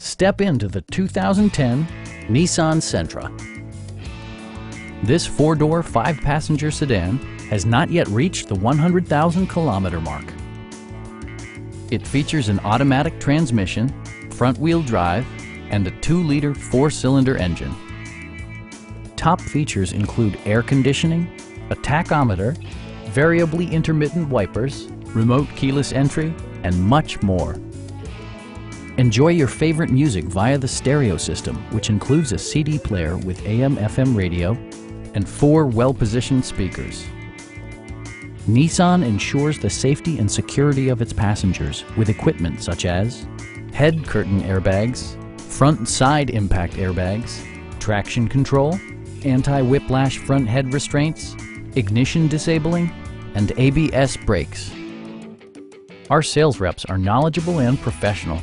Step into the 2010 Nissan Sentra. This four-door, five-passenger sedan has not yet reached the 100,000 kilometer mark. It features an automatic transmission, front-wheel drive, and a 2-liter four-cylinder engine. Top features include air conditioning, a tachometer, variably intermittent wipers, remote keyless entry, and much more. Enjoy your favorite music via the stereo system, which includes a CD player with AM-FM radio and four well-positioned speakers. Nissan ensures the safety and security of its passengers with equipment such as head curtain airbags, front and side impact airbags, traction control, anti-whiplash front head restraints, ignition disabling, and ABS brakes. Our sales reps are knowledgeable and professional.